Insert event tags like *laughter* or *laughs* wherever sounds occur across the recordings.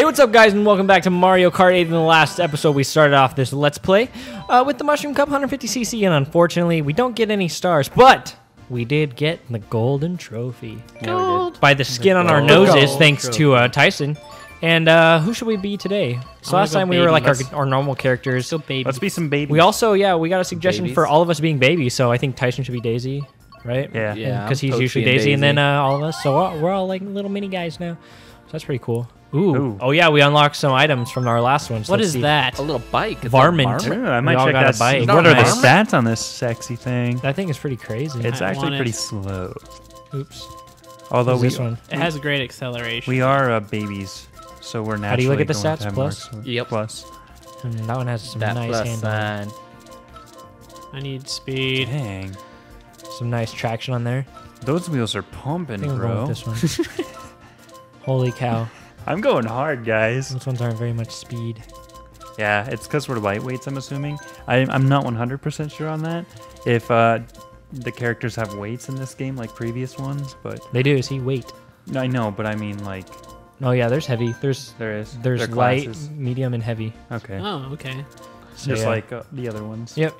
Hey, what's up, guys, and welcome back to Mario Kart 8. In the last episode, we started off this Let's Play uh, with the Mushroom Cup 150cc, and unfortunately, we don't get any stars, but we did get the golden trophy Gold. by the skin on our noses, thanks trophy. to uh, Tyson. And uh, who should we be today? So last time we were like our, our normal characters. Still baby. Let's be some babies. We also, yeah, we got a suggestion for all of us being babies. So I think Tyson should be Daisy, right? Yeah. Yeah, because I'm he's Poachy usually and Daisy, and then uh, all of us. So we're all, we're all like little mini guys now. So that's pretty cool. Ooh. Ooh. Oh yeah, we unlocked some items from our last one. So What see. that? a little bike. It's Varmint. varmint? Ooh, I might all check got that. bike. What are the stats on this sexy thing? That thing is pretty crazy. It's I actually pretty it. slow. Oops. Although we, this one? It has a great acceleration. we are uh, babies, so we're naturally How do you look at the going to stats? have Plus? more- Yep. Plus. Mm, that one has some That nice plus handling. I need speed. Dang. Some nice traction on there. Those wheels are pumping, think I'm going bro. this one. *laughs* Holy cow! I'm going hard, guys. Those ones aren't very much speed. Yeah, it's because we're lightweights, I'm assuming. I, I'm not 100% sure on that. If uh, the characters have weights in this game like previous ones, but They do. See, weight. No, I know, but I mean, like, Oh yeah, there's heavy. There's there is. there's there light, classes. medium, and heavy. Okay. Oh, okay. So, Just yeah. like uh, the other ones. Yep.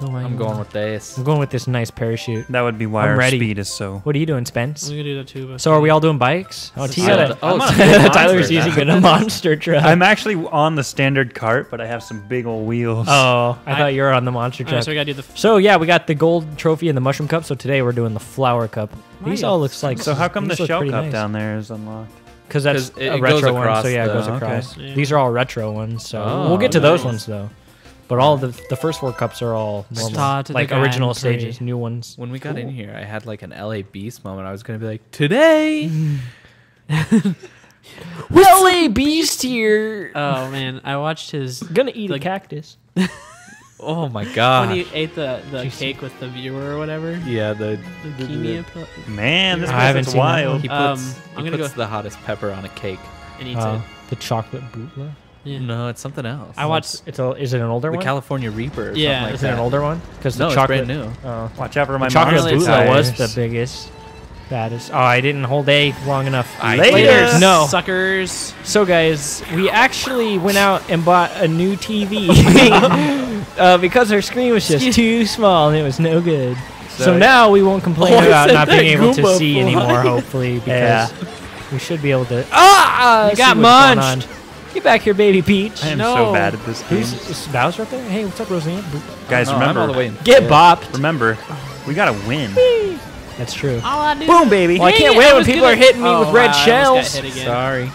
Oh, my I'm God. going with this. I'm going with this nice parachute. That would be why I'm our ready. speed is so. What are you doing, I'm Spence? gonna do the tuba. So are we all doing bikes? Oh, It's T a got solid- a- Oh, I'm it's on a a *laughs* Tyler's monster. using a monster truck. I'm actually on the standard cart, but I have some big old wheels. oh, I, I- thought you were on the monster truck. right, so we gotta do the. So yeah, we got the gold trophy and the mushroom cup. So today we're doing the flower cup. These all looks like So how come the these shell cup nice. down there is unlocked? Because that's 'Cause it- a it retro one. So yeah, it the- goes okay. across. Yeah. These are all retro ones. So Oh, we'll get to those ones though. But all the the first four cups are all normal, Start to the like original Grand Prix. stages, new ones. When we got in here, I had like an LA Beast moment. I was gonna be like, today. *laughs* LA Beast here. Oh man, I watched his Gonna eat a cactus. *laughs* oh my god. when he ate the the Juicy. cake with the viewer or whatever. yeah, the, Leukemia, pl- Man, this I place haven't is seen that wild. one. he Um, puts, I'm he gonna puts go- the hottest pepper on a cake. and eats Uh, the chocolate bootleg. It. Yeah. No, it's something else. I watched. It's a. Is it an older the one? The California Reaper. Or Yeah. something like is it an older one? Because No, the it's chocolate. brand new. Oh. Watch out for my chocolate Marley's monster bootleg was the biggest, baddest. Oh, I didn't hold A long enough. Later. Later, No. suckers. So, guys, we actually went out and bought a new TV *laughs* *laughs* uh, because our screen was just too small and it was no good. So, So- now we won't complain Oh, about not being able to see fly. anymore, hopefully, *laughs* because Yeah. we should be able to. Ah! You see got what's going munched. On. Get back here, baby Peach. I am No. so bad at this game. Who's is Bowser up there? Hey, what's up, Roseanne? Guys, No, I'm remember, all the way in. Get bopped. remember, we gotta win. That's true. All I do. Boom, baby. Well, I can't it, win I when people gonna- are hitting me Oh, with red wow, I shells. almost got hit again. Sorry.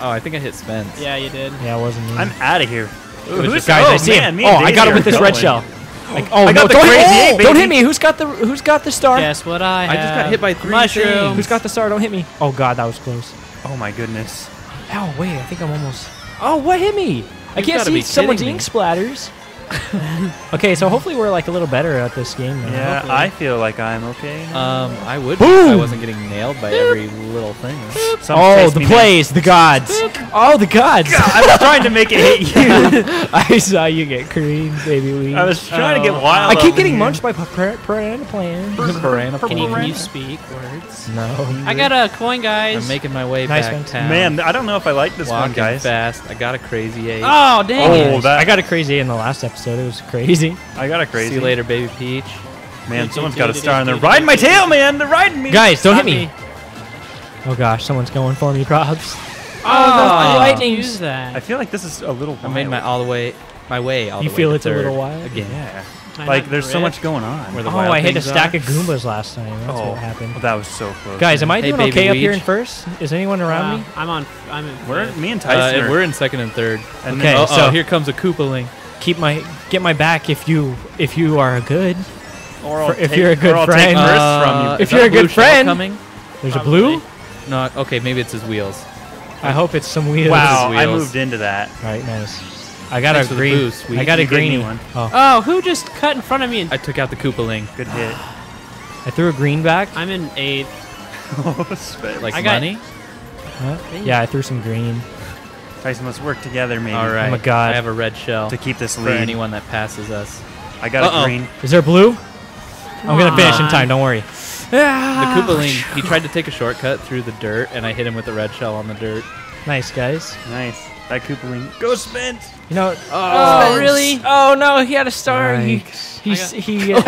Oh, I think I hit Spence. Yeah, you did. Yeah, it wasn't me. I'm out of here. Who's Who's- this guy? oh, I see man, him. me Oh, and I got Daisy him with are this red shell. Like, oh I no! the Don't crazy hit, eight, don't hit me. Who's got the Who's got the star? Guess what I have? I just got hit by three Mushroom. things. Who's got the star? Don't hit me. Oh god, that was close. Oh my goodness. Oh wait, I think I'm almost. Oh, what hit me? I You've can't see someone's ink me. splatters. *laughs* okay, so hopefully we're like a little better at this game. Now. Yeah, hopefully. I feel like I'm okay. Um, I would be if I wasn't getting nailed by every little thing. Some Oh, the me, plays, the gods. Oh, the gods. man. I was trying to make it hit *laughs* you. *laughs* I saw you get creamed, baby. Weed. I was trying to Oh. get wild. I keep getting here. munched by piranha plant. Piranha Can you, can plant. you speak words? No. I got a coin, guys. I'm making my way Nice back one. town. Man, I don't know if I like this walking one, guys. fast. I got a crazy eight. Oh, dang Oh, it. that- I got a crazy eight in the last episode. It was crazy. I got a crazy. See you later, baby Peach. Man, someone's got a star and they're riding my tail, man. They're riding me. Guys, don't hit me. me. Oh gosh, someone's going for me, *laughs* props. Oh, I lightning. didn't use that. I feel like this is a little. I made my all the way, my way all You the way You feel to it's a little third wild? again. Yeah. I Like, not there's so much going on. Where the Oh, I hit a stack are. of Goombas last time. That's oh, what happened. that was so close. Guys, am. I Hey, doing baby okay up here in first? Is anyone around Uh, me? I'm on. I'm in. We're me and Uh, Tyson. are- we're in second and third. and Okay, then- Oh, so- here comes a Koopaling. Keep my get my back if you if you are a good. or I'll if take- you're a good friend. Uh, from you. If you're a good friend- coming? There's a blue. No, okay, maybe it's his wheels. I hope it's some wheels. Wow, I moved into that. All right, nice. I got Thanks a green. boost, I got a You gave me greenie. one. Oh, Oh, who just cut in front of me? And I took out the Koopaling. Good hit. I threw a green back. I'm in eighth. *laughs* oh, Like I got- money? Huh? Yeah, I threw some green. Tyson, let's work together, maybe. All right. Oh my God. I have a red shell To keep this for anyone that passes us. I got Uh-oh. a green. Is there blue? I'm gonna finish in time. Don't worry. The Koopaling, he tried to take a shortcut through the dirt, and I hit him with the red shell on the dirt. Nice, guys. Nice. That Koopaling. Go Spence! You know. Oh, really? Oh no, he had a star. He, Yikes. he, I s- got- he *laughs* uh,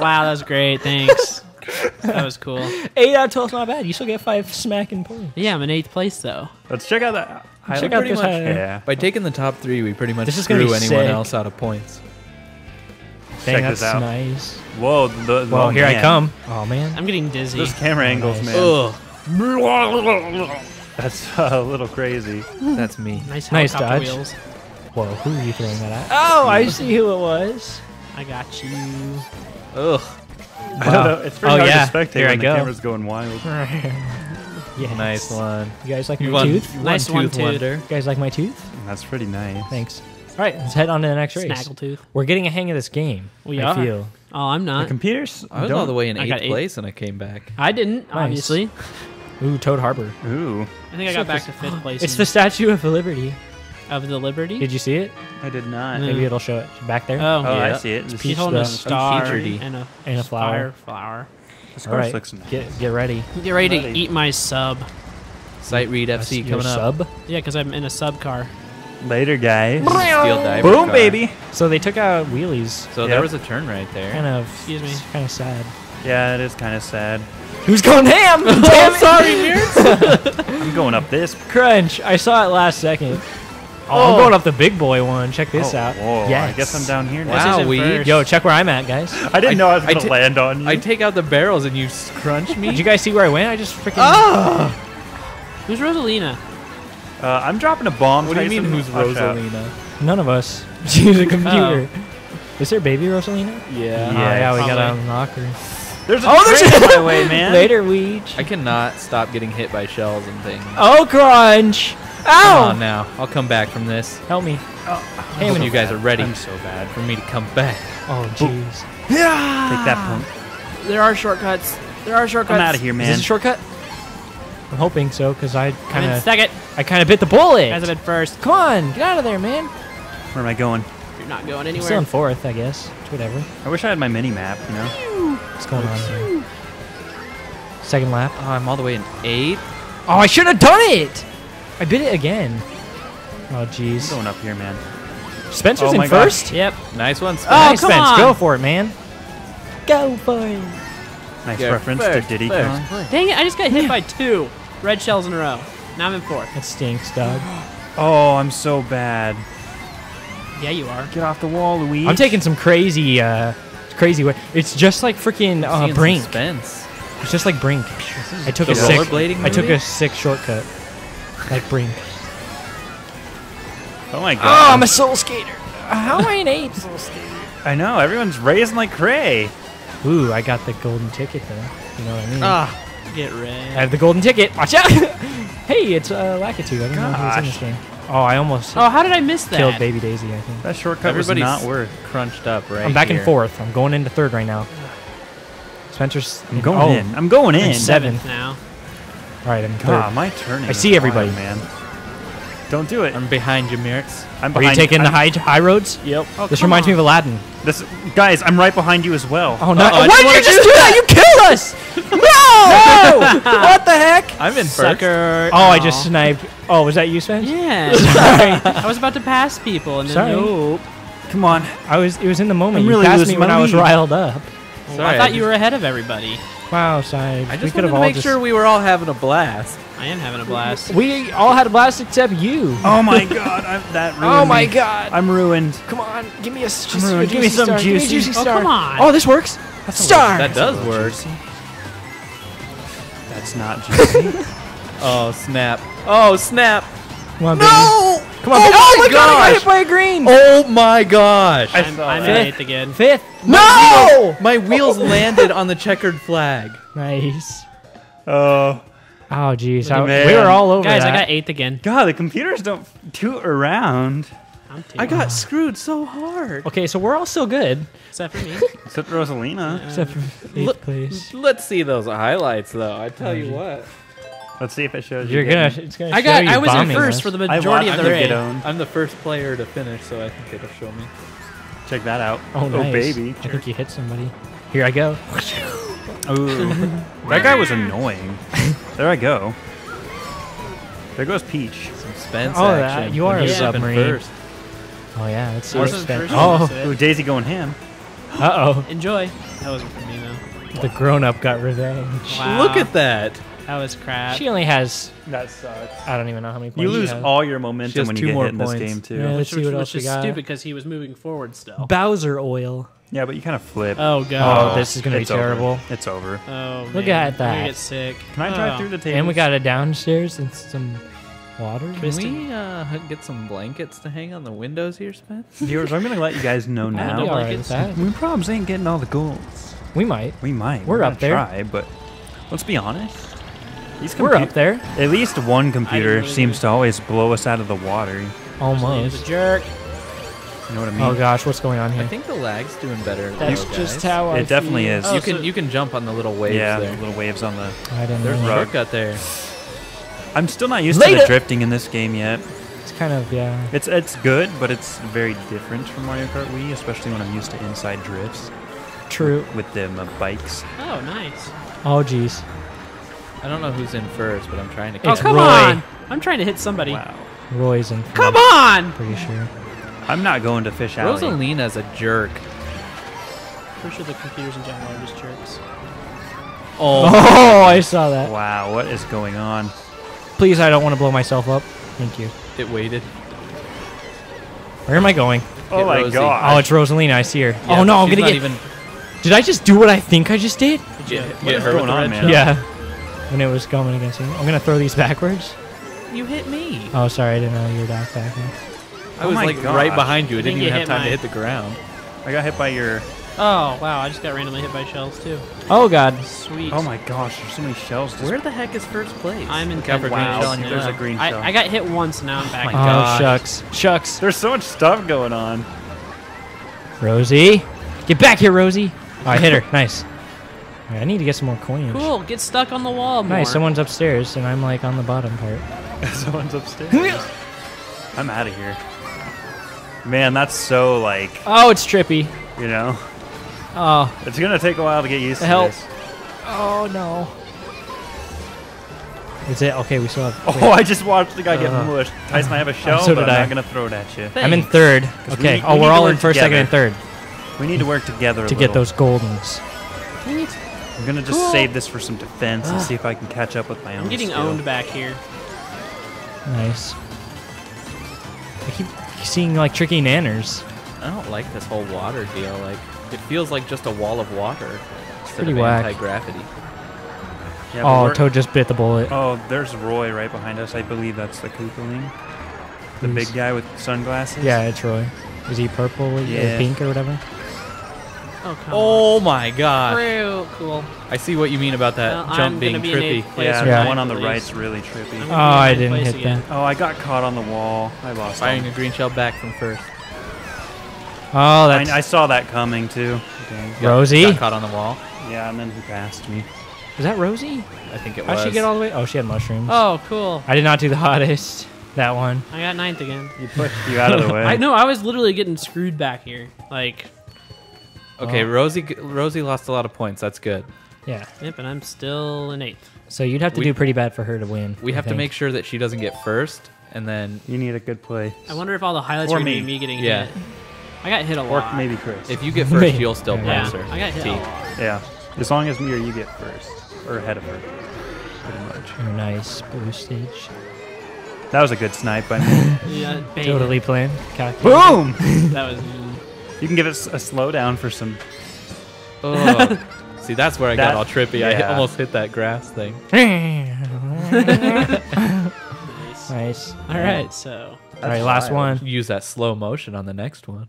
Wow, that was great. Thanks. that was cool. eight out of twelve. Not bad. You still get five smacking points. Yeah, I'm in eighth place though. Let's check out that. Check highlight. out pretty this. much- high- Yeah. By taking the top three, we pretty much This is gonna screw anyone sick. else out of points. Dang, Check that's this out. nice. Whoa. The, Well, oh, here I come. Oh man. I'm getting dizzy. Those camera angles, nice. man. Ugh, That's uh, *laughs* a little crazy. that's me. Nice Nice helicopter dodge. wheels. Whoa, who are you throwing that at? Oh, I see who it was. I got you. Ugh. I Wow. don't know. It's pretty Oh, hard yeah. to spectate Here I the go. camera's going wild. *laughs* yes. Nice one. You guys like You my won, tooth? you Nice won one, Tooth. Wonder. You guys like my tooth? That's pretty nice. Thanks. All right, let's head on to the next race. Snaggletooth. We're getting a hang of this game. We I are. feel. Oh, I'm not. The computers I was all the way in I eighth eight. place and I came back. I didn't, Nice. obviously. Ooh, Toad Harbor. Ooh, I think I got back to fifth *gasps* place. It's the Statue of Liberty. of the Liberty. Did you see it? I did not. Mm. Maybe it'll show it back there. Oh, Oh, I see it. It's He's holding a stuff. star featuredy. and a And a flower. Flower. This All course right, looks nice. get get ready. Get ready to eat my sub. Sight Read FC Your coming up. sub. Yeah, because I'm in a sub car. Later, guys. Steel diver Boom, car. baby. So they took out wheelies. So Yep. there was a turn right there. Kind of. Excuse me. Kind of sad. Yeah, it is kind of sad. Who's going ham? *laughs* Damn it. sorry, *laughs* Mears. I'm going up this. Crunch. I saw it last second. Oh, I'm going up the big boy one. Check this oh, out. Whoa, Yes. I guess I'm down here now. Wow, isn't we. Yo, check where I'm at, guys. I didn't I- know I was going to land on you. I take out the barrels and you crunch me. Did you guys see where I went? I just freaking. Ah! Who's Rosalina? uh, I'm dropping a bomb. What do you mean? Who's Watch out. Rosalina? None of us. *laughs* She's a computer. Is there baby Rosalina? Yeah. Oh, yeah, we gotta Probably. unlock her. There's a Oh, there's train a- on way, man. *laughs* Later, Weech. I cannot stop getting hit by shells and things. Oh, Crunch! Oh! Come on now. I'll come back from this. Help me. Oh. Hey, when you guys are ready I'm so bad. for me to come back. Oh, jeez. Yeah. Take that pump. There are shortcuts. There are shortcuts. I'm out of here, man. Is this a shortcut? I'm hoping so, because I kind in of, second. I kind of bit the bullet. Guys, I'm in first. Come on, get out of there, man. Where am I going? You're not going anywhere. I'm anywhere. still in fourth, I guess. It's whatever. I wish I had my mini map, you know? What's going on here? Second lap. Oh, I'm all the way in eighth. Oh, I should have done it. I bit it again. Oh, I'm jeez. going up here, man. Spencer's Oh in my gosh. first. Yep. Nice one, Spence. Oh, nice, come Spence. on. Go for it, man. Go for it. Nice Yeah, reference first, to Diddy first. Kong. Dang it, I just got hit by two red shells in a row. Now I'm in fourth. That stinks, dog. Oh, I'm so bad. Yeah, you are. Get off the wall, Louise. I'm taking some crazy, uh, crazy way. It's just like freaking uh, Seeing Brink. Spence. It's just like Brink. I took a sick. rollerblading I took a sick shortcut, like Brink. Oh my god. Oh, I'm a soul skater. How am I an eight? I know, everyone's raising like cray. Ooh, I got the golden ticket though. You know what I mean? Ah, Get I have the golden ticket. Watch out! *laughs* hey, it's uh, Lakitu. I don't know who's in this game. Oh, I almost Oh, how did I miss that? killed Baby Daisy. I think. That shortcut everybody's was not worth. crunched up right I'm back in here. fourth. I'm going into third right now. *sighs* Spencer's. I'm going oh, in. I'm going in. I'm. Seventh now. All right, I'm third. God, my turn. I is see wild, everybody. man. Don't do it. I'm behind you, Meritz. I'm Are you taking the I'm- high high roads? Yep. Oh, This come reminds me of Aladdin. This, guys, I'm right behind you as well. Oh no! Uh-oh, Why didn't you just do do that? You killed us! *laughs* no! what the heck? I'm in first. Sucker. Oh, I just sniped. Oh, was that you, Spence? Yeah. *laughs* Sorry. I was about to pass people and then Sorry. nope. Come on. I was. It was in the moment. I'm you really passed losing me when my I was lead. riled up. Well, Sorry, I I thought you were ahead of everybody. Wow, side. I just could wanted have to make just. sure we were all having a blast. I am having a blast. we all had a blast except you. Oh my god, I'm, that *laughs* oh ruined Oh my me. god! I'm ruined. Come on, give me a, s- Come just on, a give me juicy some star. Give me juicy. juicy Oh, star. come on. Oh, this works. Star. That does work. That's not juicy. *laughs* *laughs* Oh snap! Oh snap! Come on, baby. No! Come on. Oh baby. oh my my god! I got gosh! hit by a green. Oh my gosh! I'm, saw I'm in eighth again. Fifth. My No. wheels- my wheels landed on the checkered flag. Nice. oh Oh, jeez. Look at I- We were all over Guys, that. I got eighth again. god, the computers don't toot around. I'm I taking got screwed so hard. Okay, so we're all still good, except for me. Except Rosalina. except for eighth Look- place. Let's see those highlights, though. I tell you mm. what, Let's see if it shows you. You're gonna. It's gonna I show got. you I was in first us. for the majority want of the to get race. I'm the first player to finish, so I think it'll show me. Check that out. Oh, nice. baby. I think you hit somebody. Here I go. *laughs* Ooh. that guy was annoying. *laughs* There I go. There goes Peach. Some Spence Oh, that- you are he's a submarine. First. Oh yeah, let's see Horse what's is that. first. Oh, That's Ooh. Daisy going ham. uh oh. Enjoy. That wasn't for me though. The grown-up got revenge. Wow. Look at that. That was crap. She only has That sucks. I don't even know how many points You she lose has. all your She momentum has when you two get more hit in this points. game too. Yeah. Yeah, Let's which, see what which else we is got. stupid because he was moving forward still. Bowser oil. Yeah, but you kind of flip. Oh god. Oh, this is gonna be It's over. terrible. It's over. Oh, Look man. at that. I'm get sick. Can I drive Oh. through the table? And we got a downstairs and some water. Can Twisted. we uh, get some blankets to hang on the windows here, Spence? *laughs* Viewers, I'm gonna let you guys know *laughs* I'd be now. all right with that. We probably ain't getting all the goals. We might. We might. We're gonna up there. Try, but let's be honest. These We're up there. At least one computer really seems to always blow us out of the water. You He's Almost. a jerk. You know what I mean? Oh gosh, what's going on here? I think the lag's doing better. That's though, just guys. how I it definitely feel. is. Oh, You can so- you can jump on the little waves yeah, there. little waves on the. I didn't There's know. Rug. Shortcut there. I'm still not used to the drifting in this game yet. It's kind of yeah. It's it's good, but it's very different from Mario Kart Wii, especially when I'm used to inside drifts True. with them uh, bikes. Oh, nice. Oh jeez. I don't know who's in first, but I'm trying to Oh, It's catch. come Roy. on. I'm trying to hit somebody. Wow. Roy's in. first, Come on. Pretty sure. I'm not going to Fish Alley. Rosalina's a jerk. Pretty sure the computers in general are just jerks. Oh, *laughs* Oh, I saw that. Wow, what is going on? Please, I don't want to blow myself up. Thank you. it waited. Where am I going? Oh Hit my Rosie. god. Oh, it's Rosalina. I see her. Yeah, oh no, I'm gonna get. even. Did I just do what I think I just did? Did you Get, hit get is her going with the on, red man? shell. Yeah. When it was going against me. I'm gonna throw these *laughs* backwards. You hit me. Oh, sorry, I didn't know you were back back there. I Oh was my like gosh. right behind you. I I think didn't you even have hit time to my- hit the ground. I got hit by your. Oh, wow. I just got randomly hit by shells, too. Oh god. Sweet. Oh my gosh, there's so many shells. Just Where the heck is first place? I'm in Look out for green Wow, shell on your there's a green I, shell. I got hit once, now I'm oh back. my Oh gosh. shucks, shucks. There's so much stuff going on. Rosie, get back here, Rosie. Oh, I hit her. Nice. All right, I need to get some more coins. Cool. Get stuck on the wall more. Nice. Someone's upstairs, and I'm like on the bottom part. *laughs* Someone's upstairs. *laughs* I'm out of here. Man, that's so like Oh, it's trippy. you know. Oh, It's gonna take a while to get used to Help. this. oh no. Is it okay? We still have. *laughs* Oh, I just watched the guy get Uh, mushed. Tyson, I have a shell, so but I'm I. not gonna throw it at you. I'm in third. we Okay. oh, we we're all in first, second, and third. We need to work together a to get those goldens. I'm gonna just Cool. save this for some defense and ah. see if I can catch up with my own. I'm getting skill. owned back here. Nice. I keep seeing like tricky nanners. I don't like this whole water deal. Like it feels like just a wall of water instead pretty of whack. anti-gravity. Yeah, Oh, Toad just bit the bullet. Oh, there's Roy right behind us. I believe that's the Koopaling. The Who's- big guy with sunglasses. Yeah, it's Roy. Is he purple or Yeah. pink or whatever? Oh, come Oh my god. Real cool. I see what you mean about that Well, I'm jump being be trippy. Yeah, Yeah. the one on the place. right's really trippy. Oh, gonna be in oh, I didn't hit again. that. Oh, I got caught on the wall. I lost. Firing all- a green shell back from first. Oh, that's I, I saw that coming too. Dang. Got- Rosie? got caught on the wall. Yeah, and then he passed me. Was that Rosie? I think it How'd was. she get all the way? Oh, she had mushrooms. Oh, cool. I did not do the hottest. That one. I got ninth again. You pushed you out of the *laughs* way. I know. I was literally getting screwed back here. Like, Okay, Oh. Rosie. Rosie lost a lot of points. That's good. Yeah. yep, and I'm still in eighth. So you'd have to We- do pretty bad for her to win. We I have to think. make sure that she doesn't get first, and then you need a good play. I wonder if all the highlights Or are gonna me. be me getting Yeah. hit. I got hit a Or lot. maybe Chris. if you get first, Me. you'll still Yeah. pass yeah, her. I got hit T. a lot. yeah, as long as me or you get first or ahead of her, pretty much. Oh, nice boostage. That was a good snipe by me. *laughs* Yeah, baited. Totally planned. Calculated. Boom! That was mean. You can give us a slowdown for some. Oh, Ugh. *laughs* See, that's where I That- got all trippy. I almost hit that grass thing. Nice. *laughs* nice. All right, so All right, last wild. one. Use that slow motion on the next one.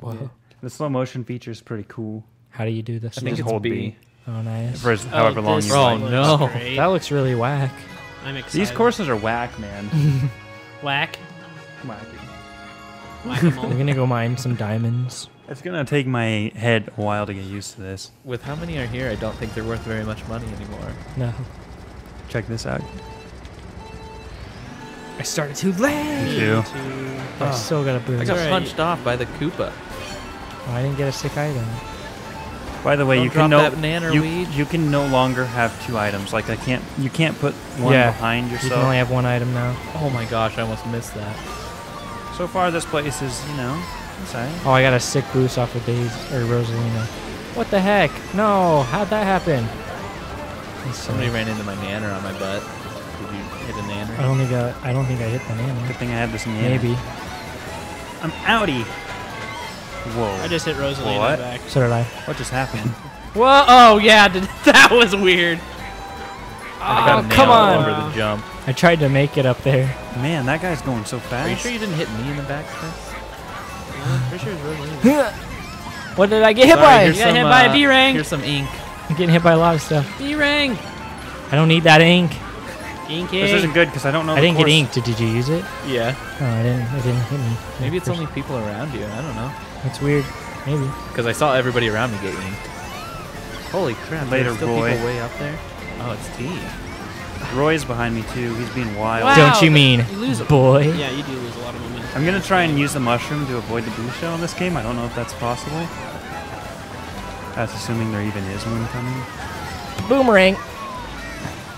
Whoa. The slow motion feature is pretty cool. How do you do this? I think Just it's hold B. B Oh, nice. for as, oh, however long you Oh, like. looks no. great. That looks really whack. I'm excited. These courses are whack, man. *laughs* whack. Wacky. Whack-a-mole. I'm gonna go mine some diamonds. It's gonna take my head a while to get used to this. With how many are here, I don't think they're worth very much money anymore. No. Check this out. I started too late. Two. Two. I still got a boost. I got alright. punched off by the Koopa. Oh, I didn't get a sick item. By the way, Don't you can no that nanner you, weed. you can no longer have two items. Like I can't you can't put one Yeah, behind yourself. You can only have one item now. Oh my gosh, I almost missed that. So far, this place is you know, it's alright. Oh, I got a sick boost off of Days or Rosalina. What the heck? No, how'd that happen? Let's. Somebody ran into my nanner on my butt. Did you hit a I nanner? don't think I, I don't think I hit the nanner. Good thing I had this in the Maybe. I'm outie. Whoa. I just hit Rosalina What? back. So did I. What just happened? *laughs* Whoa! Oh yeah, *laughs* that was weird. I got Oh, come on. over the jump. I tried to make it up there. Man, that guy's going so fast. Are you sure you didn't hit me in the back, Spence? Pretty sure it was Rosalina. *laughs* what did I get hit Sorry, by? here's You got hit by a uh, B-ring. Here's some ink. I'm getting hit by a lot of stuff. B-ring. I don't need that ink. Ink. This isn't good because I don't know. I the didn't get inked. Did you use it? Yeah. No, I didn't. It didn't hit me. Maybe it's First- only people around you. I don't know. That's weird. Maybe. Because I saw everybody around me get inked. Holy crap! Later, there's still Roy. people way up there. Oh, it's T. Roy's behind me too. He's being wild. Wow. Don't you mean, you lose a- boy? Yeah, you do lose a lot of momentum. I'm gonna try and use the mushroom to avoid the boost shell in this game. I don't know if that's possible. That's assuming there even is one coming. Boomerang.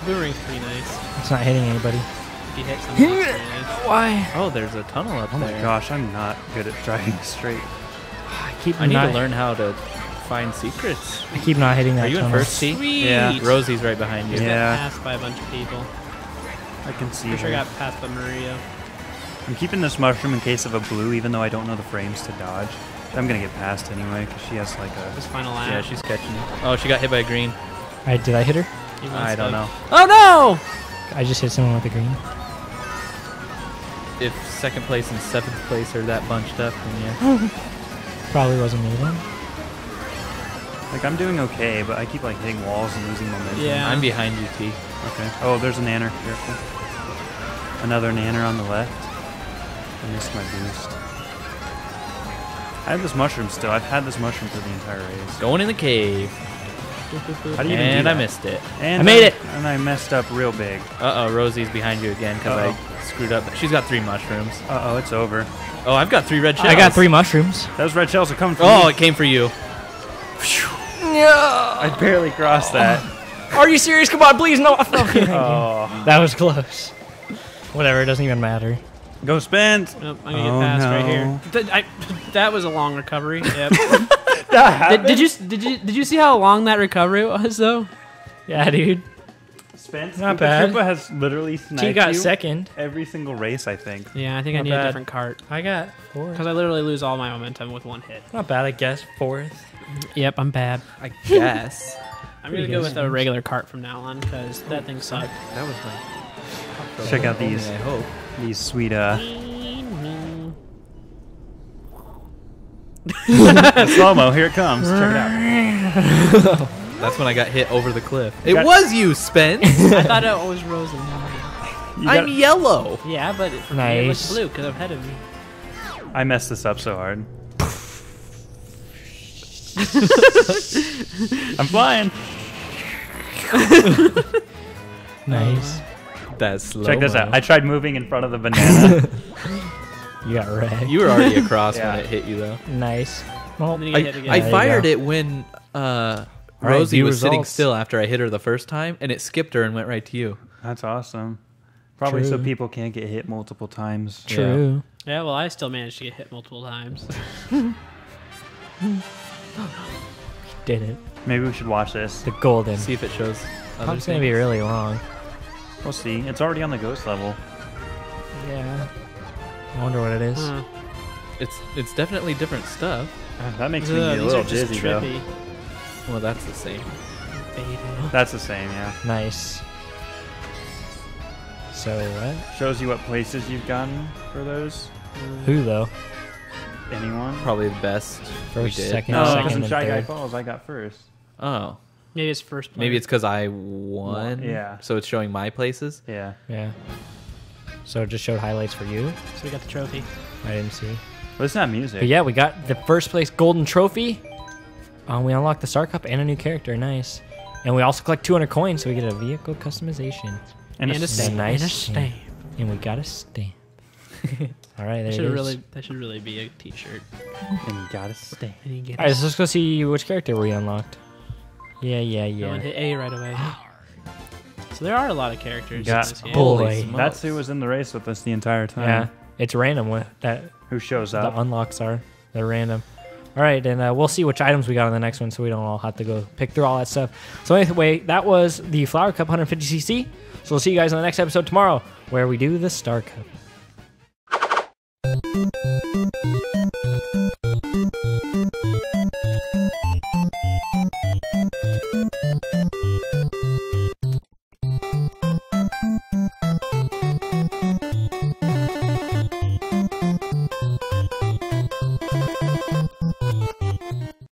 Boomerang's pretty nice. It's not hitting anybody. If you hit something, nice. *laughs* Why? Oh, there's a tunnel up Oh there. my gosh, I'm not good at driving *laughs* straight. I keep I need to learn how to find secrets. I keep not hitting that. Are you in tunnel. first T? Sweet. Yeah. Rosie's right behind you. Just got Yeah. passed by a bunch of people. I can see. Pretty sure I got passed by Maria. I'm keeping this mushroom in case of a blue, even though I don't know the frames to dodge. I'm gonna get past anyway because she has like a. This a. final lap. Yeah, she's catching you. Oh, she got hit by a green. I, did I hit her? I don't know. Oh no! I just hit someone with a green. If second place and seventh place are that bunched up, then yeah. *laughs* Probably wasn't me then. Like I'm doing okay, but I keep like hitting walls and losing momentum. Yeah. I'm behind you, T. Okay. Oh, there's a nanner. Careful. Another nanner on the left. I missed my boost. I have this mushroom still. I've had this mushroom for the entire race. Going in the cave. How do you even do and I missed it. And I made it. And I messed up real big. Uh oh, Rosie's behind you again because Uh-oh. I screwed up. She's got three mushrooms. Uh oh, it's over. Oh, I've got three red shells. I got three mushrooms. Those red shells are coming from Oh, me. it came for you. I barely crossed that. *laughs* Are you serious? Come on, please, no. *laughs* Oh. that was close. Whatever, it doesn't even matter. Go spend. Nope, I'm gonna get Oh, passed right no. here. Th- I- that was a long recovery. Yep. *laughs* did, did you did you did you see how long that recovery was though? Yeah, dude. Spence. Not Koopa bad. Troopa has literally sniped T got you second. every single race, I think. Yeah, I think I Not need bad. a different cart I got four. because I literally lose all my momentum with one hit. Not bad, I guess. Fourth. Yep, I'm bad. I guess. *laughs* I'm gonna go good. with a regular cart from now on because that thing sucked. that was my. Check out these I hope. these sweet uh *laughs* slow mo. Here it comes. Check it out. *laughs* That's when I got hit over the cliff. It got- was you, Spence. I thought it was Rosie. You I'm yellow. Yeah, but for me it was blue because I'm ahead of me. I messed this up so hard. *laughs* I'm flying. *laughs* Nice. That's slow. Check this out. I tried moving in front of the banana. *laughs* You got red. You were already across Yeah. when it hit you, though. nice. Well, And then you I, hit again. I fired it when uh, Rosie view was sitting still after I hit her the first time, and it skipped her and went right to you. That's awesome. Probably so people can't get hit multiple times. true. yeah, well, I still managed to get hit multiple times. Did it. Maybe we should watch this. The golden. See if it shows. Other Pump's gonna be really long. We'll see. It's already on the ghost level. Yeah. I wonder what it is. Huh. It's it's definitely different stuff. Uh, That makes me Ugh, a these little are just dizzy though. Well, that's the same. That's the same, yeah. Nice. So what? Shows you what places you've gotten for those. Who though? Anyone? Probably the best. we did. second, No, second, because in and Shy Guy third. Falls I got first. Oh, Maybe it's first. maybe it's because I won. Yeah. So it's showing my places. Yeah. Yeah. So it just showed highlights for you. So we got the trophy. I didn't see. But it's not music. But yeah, we got the first place golden trophy. Um, we unlocked the Star Cup and a new character. Nice. And we also collect 200 coins, so we get a vehicle customization. And, And a it's stamp. stamp. nice And a stamp. stamp. And we got a stamp. *laughs* All right, there That should is. really that should really be a T-shirt. And you gotta stay. And you get All right, so let's go see which character we unlocked. Yeah, yeah, Go and yeah. hit A right away. So there are a lot of characters. Yeah. in this game. Boy. Holy smokes. That's who was in the race with us the entire time. Yeah, it's random what that Who shows up? the unlocks are. They're random. All right, and uh, we'll see which items we got on the next one, so we don't all have to go pick through all that stuff. So anyway, that was the Flower Cup 150cc. So we'll see you guys on the next episode tomorrow, where we do the Star Cup.